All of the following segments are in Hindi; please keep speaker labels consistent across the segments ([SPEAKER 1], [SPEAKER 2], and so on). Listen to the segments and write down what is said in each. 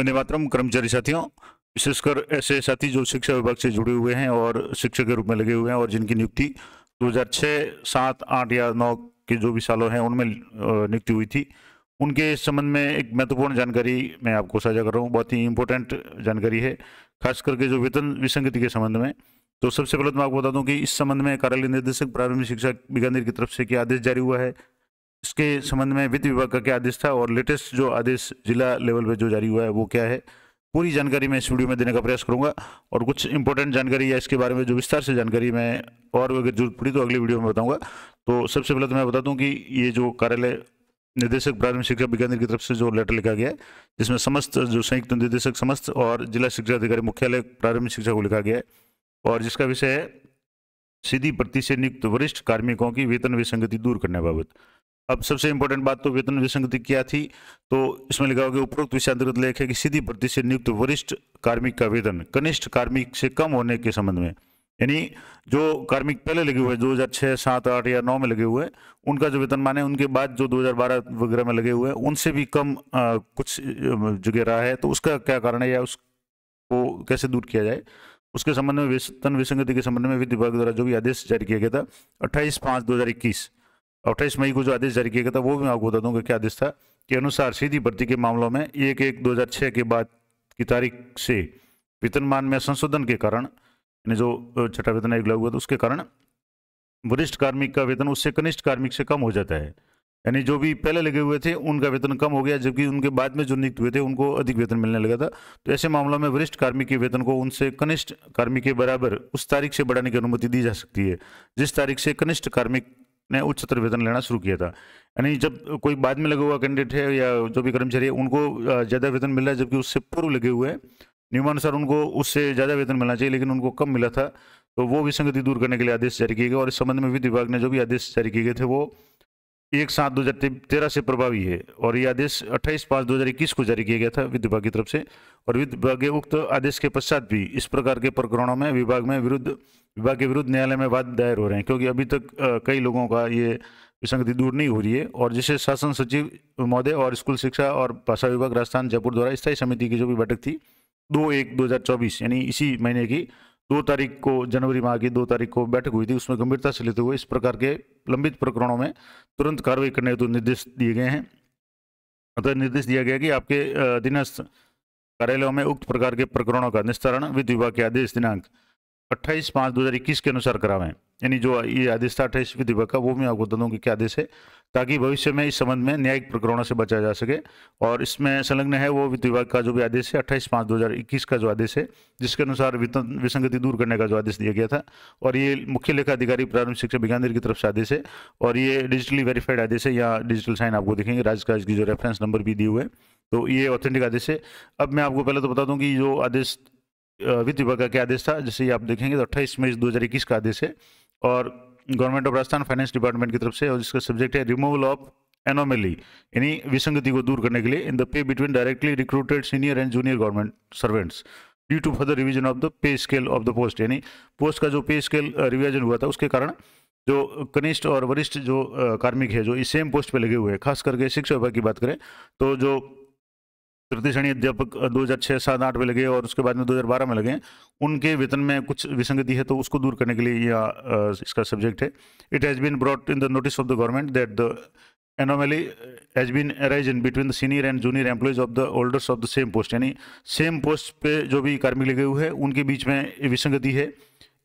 [SPEAKER 1] वंदे मातरम कर्मचारी साथियों विशेषकर ऐसे साथी जो शिक्षा विभाग से जुड़े हुए हैं और शिक्षक के रूप में लगे हुए हैं और जिनकी नियुक्ति 2006, 7, 8 या 9 के जो भी सालों हैं उनमें नियुक्ति हुई थी। उनके संबंध में एक महत्वपूर्ण जानकारी मैं आपको साझा कर रहा हूँ। बहुत ही इंपॉर्टेंट जानकारी है खास करके जो वेतन विसंगति के संबंध में। तो सबसे पहले तो मैं आपको बता दूँ कि इस संबंध में कार्यालय निर्देशक प्रारंभिक शिक्षा बीकानेर की तरफ़ से क्या आदेश जारी हुआ है इसके संबंध में वित्त विभाग का क्या आदेश था और लेटेस्ट जो आदेश जिला लेवल पे जो जारी हुआ है वो क्या है? पूरी जानकारी मैं इस वीडियो में देने का प्रयास करूँगा और कुछ इंपॉर्टेंट जानकारी या इसके बारे में जो विस्तार से जानकारी मैं और अगर ज़रूरत पड़ी तो अगले वीडियो में बताऊँगा। तो सबसे पहले तो मैं बता दूँ कि ये जो कार्यालय निदेशक प्रारंभिक शिक्षा बीकानेर की तरफ़ से जो लेटर लिखा गया है, जिसमें समस्त जो संयुक्त निदेशक समस्त और जिला शिक्षा अधिकारी मुख्यालय प्रारंभिक शिक्षा को लिखा गया है और जिसका विषय है, सीधी प्रति से नियुक्त वरिष्ठ कार्मिकों की वेतन विसंगति दूर करने बाबत। अब सबसे इंपॉर्टेंट बात तो वेतन विसंगति क्या थी? तो इसमें लिखा होगा उपरोक्त विषयांतर्गत लेख है कि सीधी भर्ती से नियुक्त वरिष्ठ कार्मिक का वेतन कनिष्ठ कार्मिक से कम होने के संबंध में। यानी जो कार्मिक पहले लगे हुए दो हज़ार छः सात आठ या नौ में लगे हुए उनका जो वेतन माने उनके बाद जो 2012 वगैरह में लगे हुए हैं उनसे भी कम आ, कुछ जगह रहा है। तो उसका क्या कारण है या उसको कैसे दूर किया जाए? उसके संबंध में वेतन विसंगति के संबंध में वित्त विभाग द्वारा जो भी आदेश जारी किया गया था अट्ठाईस पाँच दो अट्ठाईस मई को जो आदेश जारी किया गया था, वो भी मैं आपको बता दूँगा क्या आदेश था कि अनुसार सीधी भर्ती के मामलों में एक एक दो के बाद की तारीख से वेतनमान में संशोधन के कारण, यानी जो छठा वेतन आयोग लागू हुआ था, उसके कारण वरिष्ठ कार्मिक का वेतन उससे कनिष्ठ कार्मिक से कम हो जाता है। यानी जो भी पहले लगे हुए थे, उनका वेतन कम हो गया, जबकि उनके बाद में जो नियुक्त हुए थे, उनको अधिक वेतन मिलने लगा था। तो ऐसे मामलों में वरिष्ठ कार्मिक के वेतन को उनसे कनिष्ठ कार्मिक के बराबर उस तारीख से बढ़ाने की अनुमति दी जा सकती है, जिस तारीख से कनिष्ठ कार्मिक ने उच्चतर वेतन लेना शुरू किया था। यानी जब कोई बाद में लगा हुआ कैंडिडेट है या जो भी कर्मचारी है, उनको ज़्यादा वेतन मिल रहा है, जबकि उससे पूर्व लगे हुए नियमानुसार उनको उससे ज़्यादा वेतन मिलना चाहिए, लेकिन उनको कम मिला था तो वो विसंगति दूर करने के लिए आदेश जारी किए गए, और इस संबंध में वित्त विभाग ने जो भी आदेश जारी किए गए थे, वो एक सात दो हज़ार तेरह से प्रभावी है और ये आदेश अट्ठाईस पाँच दो हज़ार इक्कीस को जारी किया गया था वित्त विभाग की तरफ़ से। और वित्त विभाग उक्त आदेश के पश्चात भी इस प्रकार के प्रकरणों में, विभाग में विरुद्ध, विभाग के विरुद्ध न्यायालय में वाद दायर हो रहे हैं, क्योंकि अभी तक कई लोगों का ये विसंगति दूर नहीं हो रही है। और जिसे शासन सचिव महोदय और स्कूल शिक्षा और भाषा विभाग राजस्थान जयपुर द्वारा स्थायी समिति की जो भी बैठक थी, दो एक दो यानी इसी महीने की दो तारीख को, जनवरी माह की दो तारीख को बैठक हुई थी। उसमें गंभीरता से लेते हुए इस प्रकार के लंबित प्रकरणों में तुरंत कार्रवाई करने हेतु निर्देश दिए गए हैं। अतः निर्देश दिया गया कि आपके अधीनस्थ कार्यालयों में उक्त प्रकार के प्रकरणों का निस्तारण वित्त विभाग के आदेश दिनांक अट्ठाईस पाँच दो हज़ार इक्कीस के अनुसार करावें। यानी जो ये आदेश था अट्ठाईस विधि का, वो मैं आपको बता दूँ कि क्या आदेश है, ताकि भविष्य में इस संबंध में न्यायिक प्रकरणों से बचा जा सके। और इसमें संलग्न है वो वित्त विभाग का जो भी आदेश है, अट्ठाईस पाँच दो हज़ार इक्कीस का जो आदेश है, जिसके अनुसार विसंगति दूर करने का जो आदेश दिया गया था। और ये मुख्य लेखा अधिकारी प्रारंभ शिक्षा विज्ञान की तरफ़ से आदेश है। और ये डिजिटली वेरीफाइड आदेश है या डिजिटल साइन आपको देखेंगे, राजकाज की जो रेफरेंस नंबर भी दिए हुए तो ये ऑथेंटिक आदेश है। अब मैं आपको पहले तो बता दूँ कि जो आदेश वित्त विभाग का क्या आदेश था? जैसे आप देखेंगे तो अट्ठाईस मई दो हज़ार इक्कीस का आदेश है और government of Rajasthan finance department की तरफ़ से और जिसका सब्जेक्ट है रिमूवल ऑफ़ एनोमेली, यानी विसंगति को दूर करने के लिए in the pay between directly recruited senior and junior government servants due to further revision of the pay scale of the post, यानी पोस्ट का जो पे स्केल रिविजन हुआ था उसके कारण जो कनिष्ठ और वरिष्ठ जो कार्मिक है जो इस सेम पोस्ट पे लगे हुए हैं, खास करके शिक्षा विभाग की बात करें तो जो तृतीय श्रेणी अध्यापक दो हज़ार छः सात, आठ में लगे और उसके बाद में 2012 में लगे, उनके वेतन में कुछ विसंगति है तो उसको दूर करने के लिए यह इसका सब्जेक्ट है। It has been brought in the notice of the government that the anomaly has been arise in between the senior and junior employees of the holders of the same post यानी सेम पोस्ट पे जो भी कार्मिक लगे हुए हैं, उनके बीच में विसंगति है।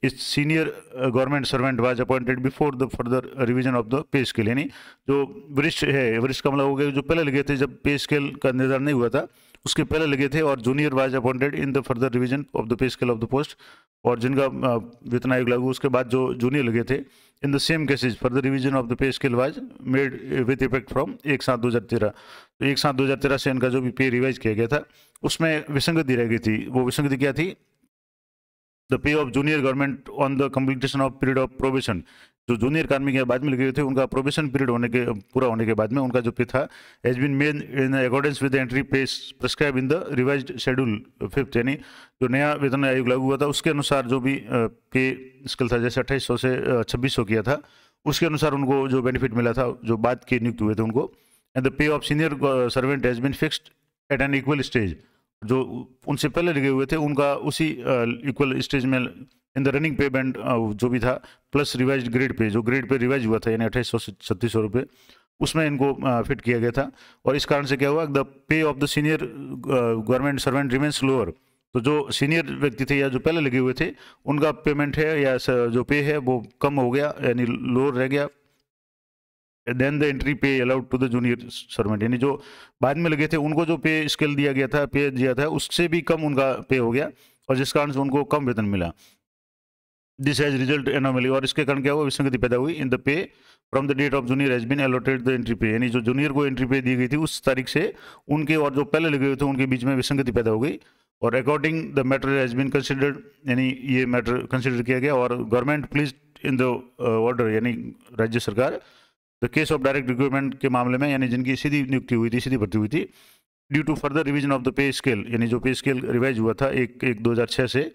[SPEAKER 1] इस senior government servant was appointed before the further revision of the pay scale यानी जो वरिष्ठ है, वरिष्ठ का मतलब हो गया, जो पहले लगे थे जब पे स्केल का निर्धारण नहीं हुआ था, उसके पहले लगे थे और junior was appointed in the further revision of the pay scale of the post और जिनका वेतन आयोग लागू, उसके बाद जो जूनियर लगे थे in the same cases further revision of the pay scale was made with effect from एक सात दो हज़ार तेरह. तो एक सात दो हज़ार तेरह से इनका जो भी पे रिवाइज किया गया था, उसमें विसंगति रह गई थी. वो विसंगति क्या थी? The pay of junior government on the completion of period of probation जो जूनियर कार्मिक बाद में लगे थे, उनका प्रोबेशन पीरियड होने के, पूरा होने के बाद में उनका जो पे था has been made in accordance with entry pay prescribe in the revise schedule fifth यानी जो नया वेतन आयोग लागू हुआ था, उसके अनुसार जो भी पे स्किल था, जैसे अट्ठाईस से छब्बीस किया था, उसके अनुसार उनको जो बेनिफिट मिला था, जो बाद के नियुक्त हुए थे उनको and the pay of senior servant has been fixed at an equal stage जो उनसे पहले लगे हुए थे, उनका उसी इक्वल स्टेज में in the running pay band जो भी था प्लस रिवाइज ग्रेड पे, जो ग्रेड पे रिवाइज हुआ था, यानी अट्ठाईस सौ छत्तीस सौ रुपये उसमें इनको फिट किया गया था। और इस कारण से क्या हुआ the pay of the senior government servant remains lower तो जो सीनियर व्यक्ति थे या जो पहले लगे हुए थे, उनका पेमेंट है या जो पे है, वो कम हो गया, यानी लोअर रह गया। Then the entry pay allowed to the junior servant यानी जो बाद में लगे थे, उनको जो पे स्केल दिया गया था पे दिया था, उससे भी कम उनका पे हो गया और जिस कारण से उनको कम वेतन मिला। दिस हैज़ रिज़ल्ट एनोमली और इसके कारण क्या हुआ? विसंगति पैदा हुई। In the pay from the date of junior has been allotted the entry pay यानी जो जूनियर को एंट्री पे दी गई थी, उस तारीख से उनके और जो पहले लगे हुए थे, उनके बीच में विसंगति पैदा हो गई और according the matter has been considered यानी ये मैटर कंसिडर किया गया और government please in the order यानी राज्य सरकार the case of direct recruitment के मामले में, यानी जिनकी सीधी नियुक्ति हुई थी, सीधी भर्ती हुई थी due to further revision of the pay scale यानी जो पे स्केल रिवाइज हुआ था एक एक दो हज़ार छः से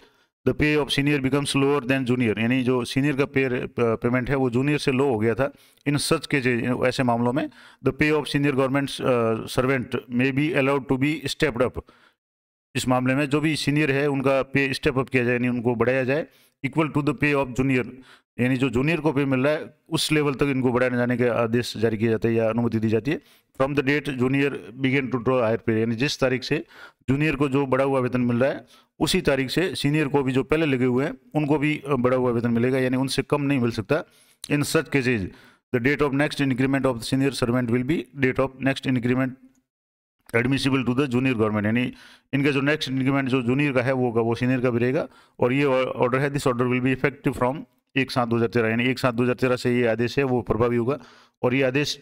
[SPEAKER 1] the pay of senior becomes lower than junior यानी जो सीनियर का पे पेमेंट है वो जूनियर से लो हो गया था इन सच के ऐसे मामलों में the pay of senior government servant may be allowed to be stepped up इस मामले में जो भी सीनियर है, उनका पे स्टेप अप किया जाए, यानी उनको बढ़ाया जाए equal to the pay of junior यानी जो जूनियर को पे मिल रहा है, उस लेवल तक इनको बढ़ाने जाने के आदेश जारी किए जाते हैं या अनुमति दी जाती है। From the date junior began to draw higher pay यानी जिस तारीख से जूनियर को जो बढ़ा हुआ वेतन मिल रहा है, उसी तारीख से सीनियर को भी जो पहले लगे हुए हैं, उनको भी बढ़ा हुआ वेतन मिलेगा, यानी उनसे कम नहीं मिल सकता in such cases the date of next increment of the senior servant will be date of next increment admissible to the junior government यानी इनका जो नेक्स्ट इंक्रीमेंट जो जूनियर का है, वो का, वो सीनियर का भी रहेगा, और ये ऑर्डर है this order will be effective from एक सात दो हज़ार तेरह, यानी एक सात दो हज़ार तेरह से ये आदेश है, वो प्रभावी होगा। और ये आदेश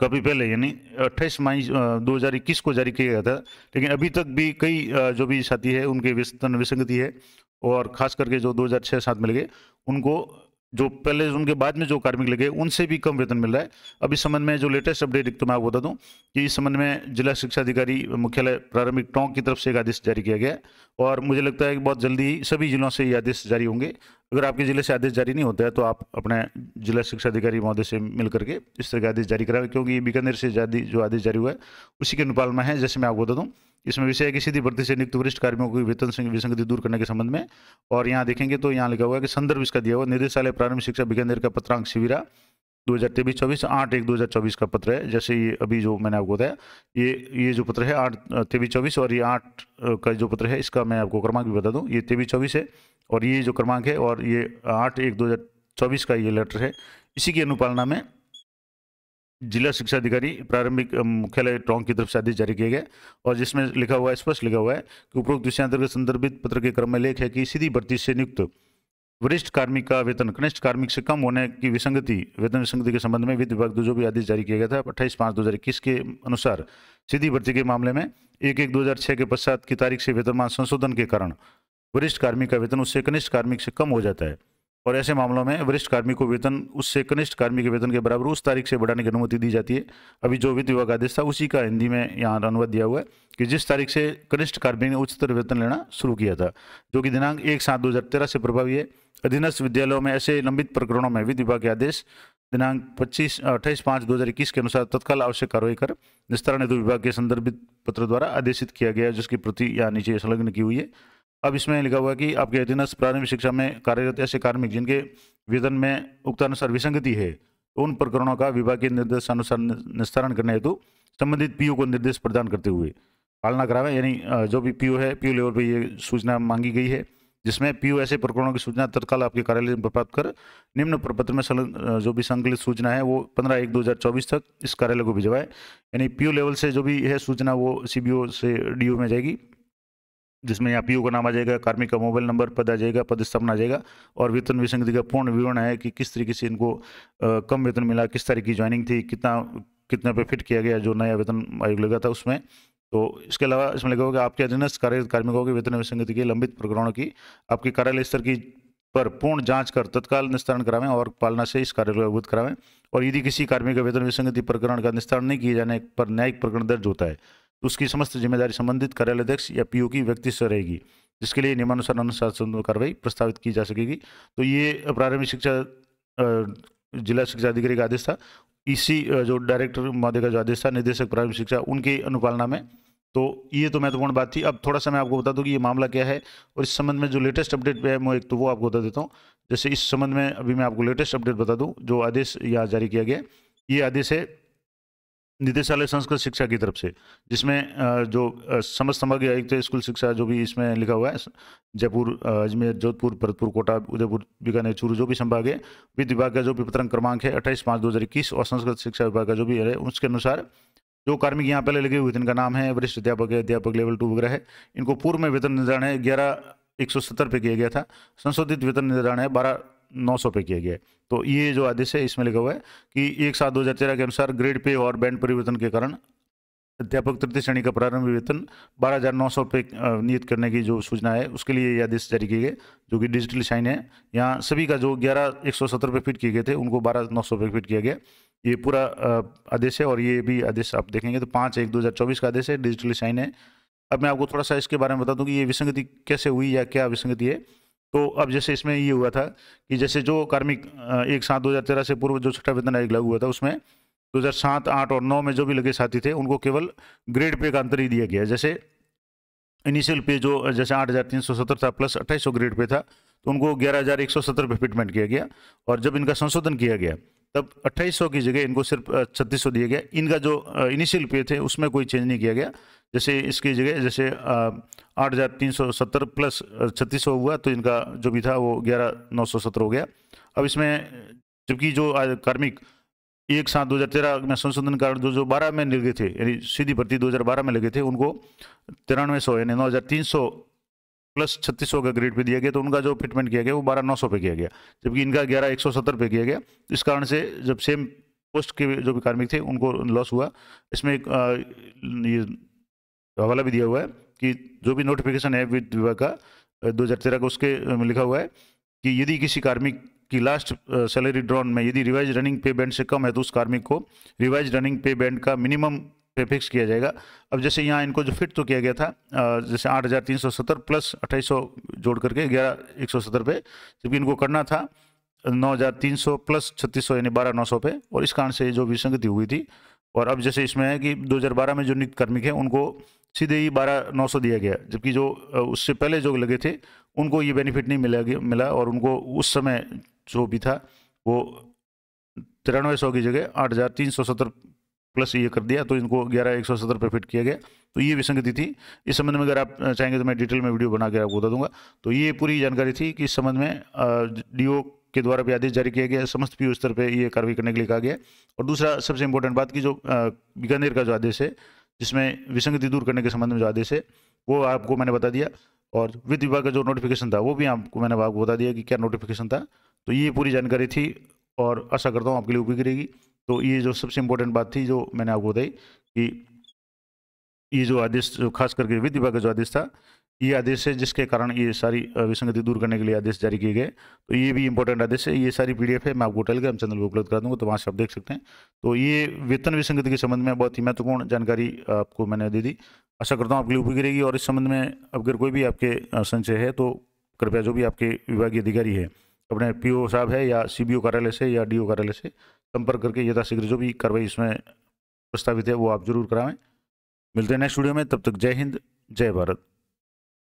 [SPEAKER 1] कभी पहले, यानी अट्ठाईस मई दो हज़ार इक्कीस को जारी किया गया था, लेकिन अभी तक भी कई जो भी साथी है, उनके वेतन विसंगति है, और खास करके जो 2006 सात में लगे, उनको जो पहले उनके बाद में जो कार्मिक लगे, उनसे भी कम वेतन मिल रहा है। अब इस संबंध में जो लेटेस्ट अपडेट, एक तो मैं आपको बता दूँ, कि इस संबंध में जिला शिक्षा अधिकारी मुख्यालय प्रारंभिक टोंक की तरफ़ से एक आदेश जारी किया गया है, और मुझे लगता है कि बहुत जल्दी सभी जिलों से ये आदेश जारी होंगे अगर आपके ज़िले से आदेश जारी नहीं होता है तो आप अपने जिला शिक्षा अधिकारी महोदय से मिल करके इस तरह के आदेश जारी कराएँ, क्योंकि बीकानेर से जो आदेश जारी हुआ है, उसी के अनुपाल में है, जैसे मैं आपको बता दूँ। इसमें विषय है कि सीधी भर्ती से नियुक्त वरिष्ठ कार्मिकों की वेतन विसंगति दूर करने के संबंध में, और यहाँ देखेंगे तो यहाँ लिखा हुआ है कि संदर्भ इसका दिया हुआ निदेशालय प्रारंभिक शिक्षा बीकानेर का पत्रांक शिविरा दो हज़ार तेईस, चौबीस, आठ एक दो हज़ार चौबीस का पत्र है। जैसे ये अभी जो मैंने आपको बताया, ये ये जो पत्र है आठ, तेईस, चौबीस और ये आठ का जो पत्र है, इसका मैं आपको क्रमांक भी बता दूँ। ये तेईस, चौबीस है और ये जो क्रमांक है और ये आठ एक दो हज़ार चौबीस का ये लेटर है। इसी की अनुपालना में जिला शिक्षा अधिकारी, प्रारंभिक मुख्यालय टोंक की तरफ़ से आदेश जारी किए गए और जिसमें लिखा हुआ है, स्पष्ट लिखा हुआ है कि उपरोक्त विषयांतर्गत संदर्भित पत्र के क्रम में लेख है कि सीधी भर्ती से नियुक्त वरिष्ठ कार्मिक का वेतन, कनिष्ठ कार्मिक से कम होने की विसंगति, वेतन विसंगति के संबंध में वित्त विभाग जो भी आदेश जारी किया गया था, अट्ठाईस पाँच दो हज़ार इक्कीस के अनुसार सीधी भर्ती के मामले में एक एक दो हज़ार छः के पश्चात की तारीख से वेतनमान संशोधन के कारण वरिष्ठ कार्मिक का वेतन उससे कनिष्ठ कार्मिक से कम हो जाता है। और ऐसे मामलों में वरिष्ठ कार्मिक को वेतन, उससे कनिष्ठ कार्मिक के वेतन के बराबर उस तारीख से बढ़ाने की अनुमति दी जाती है। अभी जो वित्त विभाग आदेश था, उसी का हिंदी में यहाँ अनुवाद दिया हुआ है कि जिस तारीख से कनिष्ठ कार्मिक ने उच्चतर वेतन लेना शुरू किया था, जो कि दिनांक एक सात दो हज़ार तेरह से प्रभावी है। अधीनस्थ विद्यालयों में ऐसे लंबित प्रकरणों में वित्त विभाग के आदेश दिनांक पच्चीस, अट्ठाईस पाँच दो के अनुसार तत्काल आवश्यक कार्रवाई कर निस्तारण हेतु विभाग के संदर्भित पत्र द्वारा आदेशित किया गया जिसकी प्रति यहाँ नीचे संलग्न की हुई है। अब इसमें लिखा हुआ है कि आपके अधीनस्थ प्रारंभिक शिक्षा में कार्यरत ऐसे कार्मिक जिनके वेतन में उक्तानुसार विसंगति है, उन प्रकरणों का विभाग के निर्देशानुसार निस्तारण करने हेतु संबंधित पीओ को निर्देश प्रदान करते हुए पालना करावे। यानी जो भी पीओ है, पीओ लेवल पर ये सूचना मांगी गई है, जिसमें पीओ ऐसे प्रकरणों की सूचना तत्काल आपके कार्यालय में प्राप्त कर निम्न प्रपत्र में जो भी संकलित सूचना है, वो पंद्रह एक दो हज़ार चौबीस तक इस कार्यालय को भिजवाए। यानी पीओ लेवल से जो भी है सूचना, वो सीबीओ से डीओ में जाएगी। जिसमें यहाँ पीओ का नाम आ जाएगा, कार्मिक का मोबाइल नंबर पद आ जाएगा पद स्थापना आ जाएगा और वेतन विसंगति का पूर्ण विवरण है कि किस तरीके से इनको कम वेतन मिला, किस तरह की ज्वाइनिंग थी, कितना कितना पे फिट किया गया जो नया वेतन आयोग लगा था उसमें। तो इसके अलावा इसमें लगा होगा, आपके अधीनस्थ कार्यरत कार्मिकों के वेतन विसंगति के लंबित प्रकरणों की, आपके कार्यालय स्तर की पर पूर्ण जाँच कर तत्काल निस्तारण करावें और पालना से इस कार्य को अवगत करावें। और यदि किसी कार्मिक का वेतन विसंगति प्रकरण का निस्तारण नहीं किए जाने पर न्यायिक प्रकरण दर्ज होता है। उसकी समस्त ज़िम्मेदारी संबंधित कार्यालय अध्यक्ष या पीओ की व्यक्ति से रहेगी, जिसके लिए नियमानुसार अनुशासन कार्रवाई प्रस्तावित की जा सकेगी। तो ये प्रारंभिक शिक्षा जिला शिक्षा अधिकारी का आदेश था। इसी जो डायरेक्टर महोदय का जो आदेश था, निदेशक प्रारंभिक शिक्षा, उनकी अनुपालना में। तो ये तो महत्वपूर्ण बात थी। अब थोड़ा सा मैं आपको बता दूँ कि ये मामला क्या है और इस संबंध में जो लेटेस्ट अपडेट पे है, मैं एक तो वो आपको बता देता हूँ। जैसे इस संबंध में अभी मैं आपको लेटेस्ट अपडेट बता दूँ, जो आदेश यहाँ जारी किया गया, ये आदेश है निदेशालय संस्कृत शिक्षा की तरफ़ से, जिसमें जो समस्त संभागीय आयुक्त स्कूल शिक्षा जो भी इसमें लिखा हुआ है, जयपुर अजमेर, जोधपुर, भरतपुर, कोटा, उदयपुर, बीकानेर चूरू जो भी संभाग है, वित्त विभाग का जो भी वितरण क्रमांक है, अट्ठाईस पाँच दो हज़ार इक्कीस और संस्कृत शिक्षा विभाग का जो भी है, उसके अनुसार, जो कार्मिक यहाँ पहले लगे हुए थे, इनका नाम है, वरिष्ठ अध्यापक है, अध्यापक लेवल टू वगैरह है, इनको पूर्व में वेतन निर्धारण है, ग्यारह एक सौ सत्तर पे किया गया था, संशोधित वेतन निर्धारण है, बारह नौ सौ पे किया गया तो ये जो आदेश है, इसमें लिखा हुआ है कि एक सात दो के अनुसार ग्रेड पे और बैंड परिवर्तन के कारण अध्यापक तृतीय श्रेणी का प्रारंभिक वेतन बारह हज़ार नौ सौ पे नियत करने की जो सूचना है, उसके लिए ये आदेश जारी किए गए, जो कि डिजिटल साइन है। यहाँ सभी का जो ग्यारह एक सौ सत्तर पे फिट किए गए थे, उनको बारह नौ सौ पे फिट किया गया। ये पूरा आदेश है और ये भी आदेश आप देखेंगे तो पाँच एक दो हज़ार चौबीस का आदेश है, डिजिटल साइन है। अब मैं आपको थोड़ा सा इसके बारे में बता दूँ कि ये विसंगति कैसे हुई या क्या विसंगति है। तो अब जैसे इसमें ये हुआ था कि जैसे जो कार्मिक एक सात दो हज़ार तेरह से पूर्व जो छठा वेतन आयोग लागू हुआ था, उसमें दो हज़ार सात, आठ और नौ में जो भी लगे साथी थे, उनको केवल ग्रेड पे का अंतर ही दिया गया। जैसे इनिशियल पे जो, जैसे आठ हज़ार तीन सौ सत्तर था प्लस अट्ठाईस सौ ग्रेड पे था तो उनको ग्यारह हज़ार एक सौ सत्तर पे फिटमेंट किया गया और जब इनका संशोधन किया गया तब अट्ठाईस सौ की जगह इनको सिर्फ़ छत्तीस सौ दिया गया। इनका जो इनिशियल पे थे, उसमें कोई चेंज नहीं किया गया। जैसे इसकी जगह, जैसे आठ हज़ार तीन सौ सत्तर प्लस छत्तीस सौ हुआ तो इनका जो भी था, वो ग्यारह नौ सौ सत्तर हो गया। अब इसमें जबकि जो कार्मिक एक हज़ार तेरह में संशोधन कारण जो जो बारह में लगे थे, यानी सीधी भर्ती दो हज़ार बारह में लगे थे, उनको तिरानवे सौ, यानी नौ हज़ार तीन सौ प्लस छत्तीस सौ का ग्रेड पे दिया गया तो उनका जो फिटमेंट किया गया वो बारह नौ सौ पे किया गया, जबकि इनका ग्यारह एक सौ सत्तर पे किया गया। इस कारण से जब सेम पोस्ट के जो भी कार्मिक थे, उनको लॉस हुआ। इसमें एक ये हवाला भी दिया हुआ है कि जो भी नोटिफिकेशन है वित्त विभाग का दो हज़ार तेरह का उसके में लिखा हुआ है कि यदि किसी कार्मिक की लास्ट सैलरी ड्रॉन में यदि रिवाइज रनिंग पे बैंड से कम है तो उस कार्मिक को रिवाइज रनिंग पे बैंड का मिनिमम पे फिक्स किया जाएगा। अब जैसे यहाँ इनको जो फिट तो किया गया था जैसे आठ हज़ार तीन सौ सत्तर प्लस अट्ठाईस सौ जोड़ करके ग्यारह एक सौ सत्तर पे, जबकि इनको करना था, नौ हज़ार तीन सौ प्लस छत्तीस सौ यानी बारह नौ सौ पे, और इस कारण से जो विसंगति हुई थी, और अब जैसे इसमें है कि 2012 में जो नियुक्त कार्मिक है, उनको सीधे ही बारह नौ सौ दिया गया, जबकि जो उससे पहले जो लगे थे, उनको ये बेनिफिट नहीं मिला मिला, और उनको उस समय जो भी था, वो तिरानवे सौ की जगह आठ हज़ार तीन सौ सत्तर प्लस ये कर दिया तो इनको ग्यारह एक सौ सत्तर पे फिट किया गया। तो ये विसंगति थी। इस संबंध में अगर आप चाहेंगे तो मैं डिटेल में वीडियो बना के आपको बता दूँगा। तो ये पूरी जानकारी थी कि इस संबंध में डीओ के द्वारा भी आदेश जारी किया गया, समस्त पी स्तर पर ये कार्रवाई करने के लिए कहा गया। और दूसरा सबसे इंपॉर्टेंट बात की जो बीकानेर का जो आदेश है, जिसमें विसंगति दूर करने के संबंध में जो आदेश है, वो आपको मैंने बता दिया। और वित्त विभाग का जो नोटिफिकेशन था, वो भी आपको मैंने आपको बता दिया कि क्या नोटिफिकेशन था। तो ये पूरी जानकारी थी और आशा करता हूँ आपके लिए उपयोगी रहेगी। तो ये जो सबसे इम्पोर्टेंट बात थी, जो मैंने आपको बताई कि ये जो आदेश, जो खास करके वित्त विभाग का जो आदेश था, ये आदेश है जिसके कारण ये सारी विसंगति दूर करने के लिए आदेश जारी किए गए। तो ये भी इंपॉर्टेंट आदेश है, ये सारी पीडीएफ है, मैं आपको टेलीग्राम चैनल पर उपलब्ध करा दूँगा तो वहाँ से आप देख सकते हैं। तो ये वेतन विसंगति के संबंध में बहुत ही महत्वपूर्ण जानकारी आपको मैंने दे दी। आशा करता हूँ आपके लिए उपयोगी रहेगी और इस संबंध में अगर कोई भी आपके संशय है तो कृपया जो भी आपके विभागीय अधिकारी है, अपने पीओ साहब है या सीबीओ कार्यालय से या डीओ कार्यालय से संपर्क करके यथाशीघ्र जो भी कार्रवाई इसमें प्रस्तावित है, वो आप ज़रूर कराएँ। मिलते हैं नेक्स्ट वीडियो में, तब तक जय हिंद, जय भारत।